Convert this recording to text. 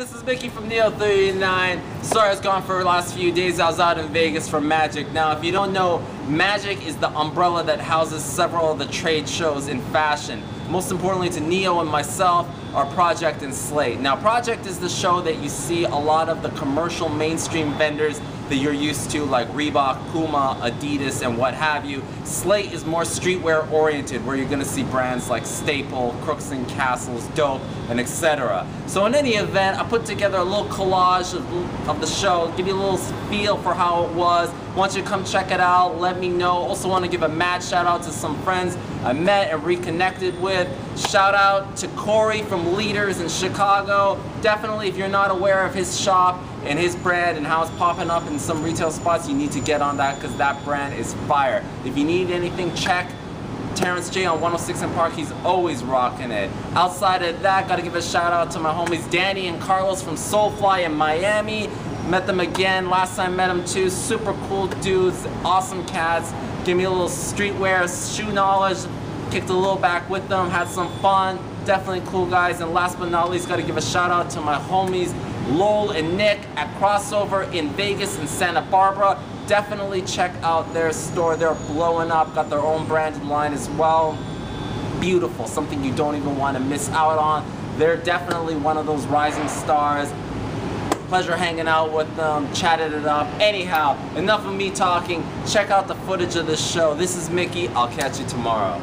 this is Mickey from Neo39. Sorry I was gone for the last few days. I was out in Vegas for Magic. Now, if you don't know, Magic is the umbrella that houses several of the trade shows in fashion. Most importantly to Neo and myself, our Project and Slate. Now, Project is the show that you see a lot of the commercial mainstream vendors that you're used to like Reebok, Puma, Adidas, and what have you. Slate is more streetwear oriented where you're gonna see brands like Staple, Crooks and Castles, Dope, and etc. So in any event, I put together a little collage of, of the show, give you a little feel for how it was. Want you to come check it out, let me know. Also want to give a mad shout out to some friends I met and reconnected with. Shout out to Corey from Leaders in Chicago. Definitely if you're not aware of his shop and his brand and how it's popping up in some retail spots, you need to get on that because that brand is fire. If you need anything, check Terrence J on 106 and Park, he's always rocking it. Outside of that, gotta give a shout out to my homies Danny and Carlos from Solefly in Miami. Met them again, last time met them too. Super cool dudes, awesome cats. Give me a little streetwear, shoe knowledge. Kicked a little back with them, had some fun. Definitely cool guys. And last but not least, gotta give a shout out to my homies Lowell and Nick at Crossover in Vegas and Santa Barbara. Definitely check out their store. They're blowing up, got their own branded line as well. Beautiful, something you don't even want to miss out on. They're definitely one of those rising stars. Pleasure hanging out with them, chatted it up. Anyhow, enough of me talking. Check out the footage of this show. This is Mickey. I'll catch you tomorrow.